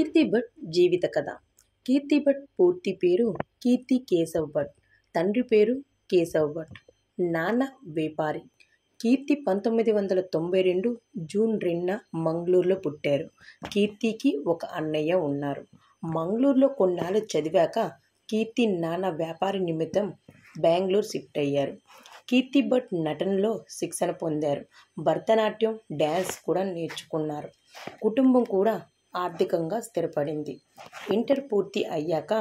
కీర్తి భట్ జీవిత కథ. కీర్తి భట్ పూర్తి పేరు కీర్తి కేశవ్ భట్. తండ్రి పేరు కేశవ్ భట్. నాన్న వ్యాపారి కీర్తి పంతొమ్మిది వందల తొంభై రెండు జూన్ రెండున మంగళూరులో పుట్టారు. కీర్తికి ఒక అన్నయ్య ఉన్నారు. మంగళూరులో కొన్నాళ్ళు చదివాక కీర్తి నాన్న వ్యాపారి నిమిత్తం బెంగళూరు షిఫ్ట్ అయ్యారు. కీర్తి భట్ నటనలో శిక్షణ పొందారు. భరతనాట్యం డ్యాన్స్ కూడా నేర్చుకున్నారు. కుటుంబం కూడా ఆర్థికంగా స్థిరపడింది. ఇంటర్ పూర్తి అయ్యాక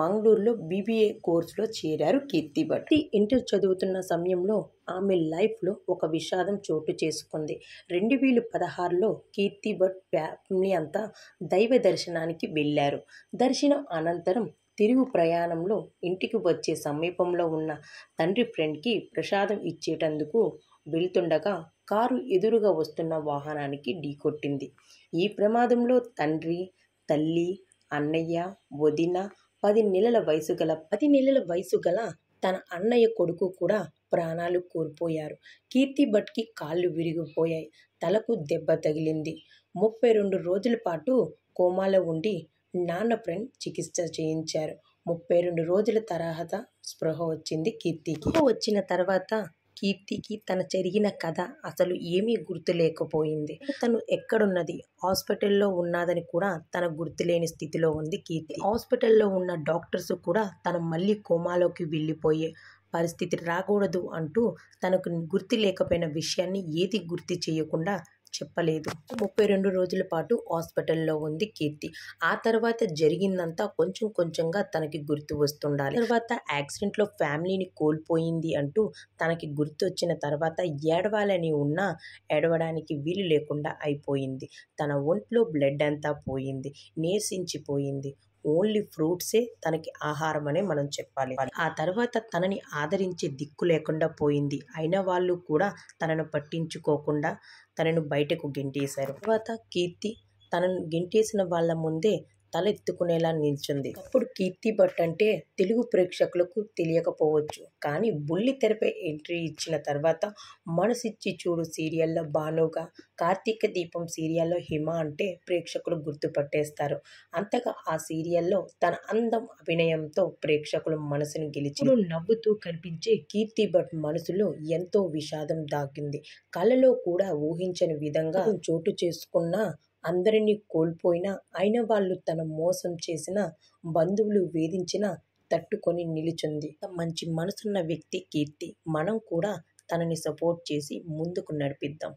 మంగళూరులో బీబీఏ కోర్సులో చేరారు కీర్తి భట్. ఈ ఇంటర్ చదువుతున్న సమయంలో ఆమె లైఫ్లో ఒక విషాదం చోటు చేసుకుంది. రెండు వేల పదహారులో కీర్తి భట్ ఫ్యామిలీ అంతా దైవ దర్శనానికి వెళ్ళారు. దర్శనం అనంతరం తిరుగు ప్రయాణంలో ఇంటికి వచ్చే సమీపంలో ఉన్న తండ్రి ఫ్రెండ్కి ప్రసాదం ఇచ్చేటందుకు వెళ్తుండగా కారు ఎదురుగా వస్తున్న వాహనానికి ఢీకొట్టింది ఈ ప్రమాదంలో తండ్రి తల్లి అన్నయ్య వదిన పది నెలల వయసు గల పది నెలల వయసు గల తన అన్నయ్య కొడుకు కూడా ప్రాణాలు కోల్పోయారు. కీర్తి భట్కి కాళ్ళు విరిగిపోయాయి. తలకు దెబ్బ తగిలింది. ముప్పై రెండు రోజుల పాటు కోమాలో ఉండి నాన్న ఫ్రెండ్ చికిత్స చేయించారు. ముప్పై రెండు రోజుల తర్వాత స్పృహ వచ్చింది కీర్తికి. వచ్చిన తర్వాత కీర్తికి తన జరిగిన కథ అసలు ఏమీ గుర్తులేకపోయింది. తను ఎక్కడున్నది? హాస్పిటల్లో ఉన్నదని కూడా తన గుర్తులేని స్థితిలో ఉంది కీర్తి. హాస్పిటల్లో ఉన్న డాక్టర్స్ కూడా తను మళ్ళీ కోమాలోకి వెళ్ళిపోయే పరిస్థితి రాకూడదు అంటూ తనకు గుర్తు లేకపోయిన విషయాన్ని ఏది గుర్తు చేయకుండా చెప్పలేదు. ముప్పై రెండు రోజుల పాటు హాస్పిటల్లో ఉంది కీర్తి. ఆ తర్వాత జరిగిందంతా కొంచెం కొంచెంగా తనకి గుర్తు వస్తుండాలి. తర్వాత యాక్సిడెంట్లో ఫ్యామిలీని కోల్పోయింది అంటూ తనకి గుర్తు వచ్చిన తర్వాత ఏడవాలని ఉన్నా ఏడవడానికి వీలు లేకుండా అయిపోయింది. తన ఒంట్లో బ్లడ్ అంతా పోయింది. నీరసించిపోయింది. ఓన్లీ ఫ్రూట్సే తనకి ఆహారం అనే మనం చెప్పాలి. ఆ తర్వాత తనని ఆదరించే దిక్కు లేకుండా పోయింది. అయిన వాళ్ళు కూడా తనను పట్టించుకోకుండా తనను బయటకు గెంటేశారు. తర్వాత కీర్తి తనను గెంటేసిన వాళ్ళ ముందే తల ఎత్తుకునేలా నిల్చుంది. అప్పుడు కీర్తి భట్ అంటే తెలుగు ప్రేక్షకులకు తెలియకపోవచ్చు. కానీ బుల్లి తెరపై ఎంట్రీ ఇచ్చిన తర్వాత మనసిచ్చి చూడు సీరియల్లో భానుగా కార్తీక దీపం సీరియల్లో హిమ అంటే ప్రేక్షకులు గుర్తుపట్టేస్తారు. అంతగా ఆ సీరియల్లో తన అందం అభినయంతో ప్రేక్షకుల మనసును గెలిచి నవ్వుతూ కనిపించే కీర్తి భట్ మనసులో ఎంతో విషాదం దాగింది. కళలో కూడా ఊహించని విధంగా చోటు చేసుకున్న అందరినీ కోల్పోయినా అయిన వాళ్ళు తన మోసం చేసిన బంధువులు వేధించిన తట్టుకొని నిలుచుంది. మంచి మనసున్న వ్యక్తి కీర్తి. మనం కూడా తనని సపోర్ట్ చేసి ముందుకు నడిపిద్దాం.